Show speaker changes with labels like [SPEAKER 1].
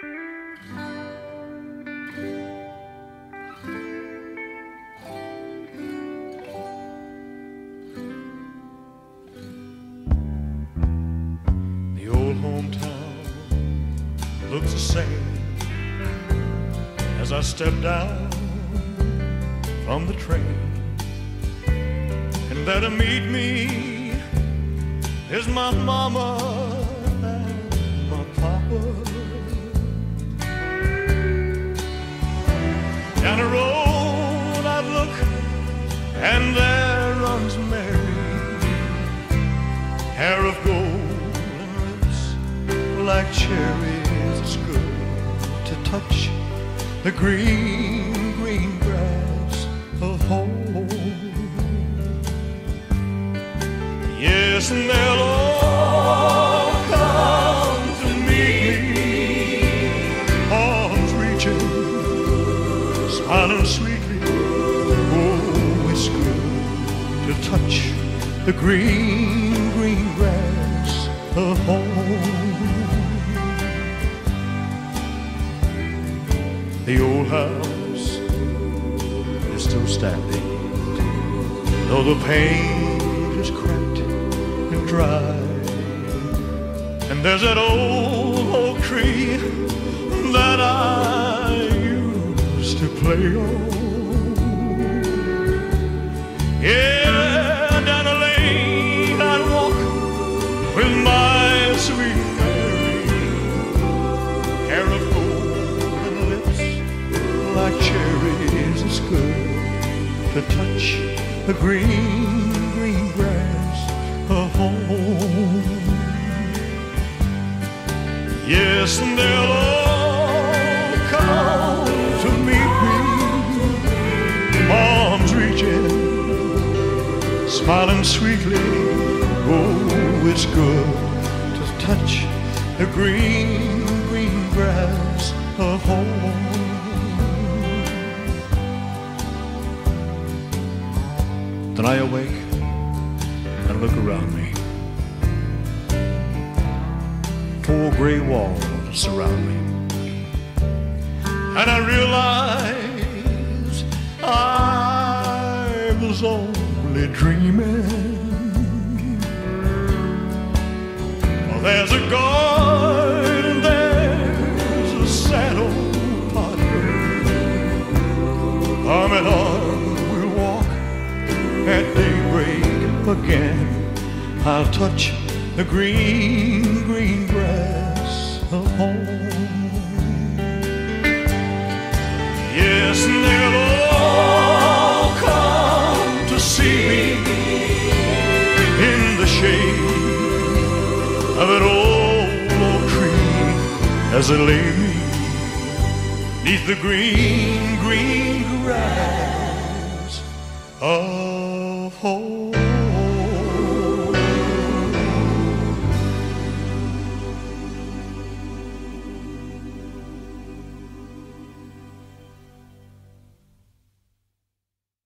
[SPEAKER 1] The old hometown looks the same as I step down from the train. And there to meet me is my mama and my papa. Down the road I look, and there runs Mary, hair of gold and lips like cherries. It's good to touch the green, green grass of home. Yes, and they'll smiling sweetly. Oh, it's good to touch the green, green grass of home. The old house is still standing, though the paint is cracked and dry. And there's that old oak tree that I to play on. Yeah, down the lane I'd walk with my sweet Mary, hair of gold and lips like cherries. It's good to touch the green, green grass of home. Yes, smiling sweetly. Oh, it's good to touch the green, green grass of home. Then I awake and look around me. Four gray walls surround me. And I realize I was only dreaming. Well, there's a guard and there's a sad old partner. Arm in arm we'll walk at daybreak again. I'll touch the green, green grass of home. Yes, and shade of an old oak tree as they lay me neath the green, green grass of home.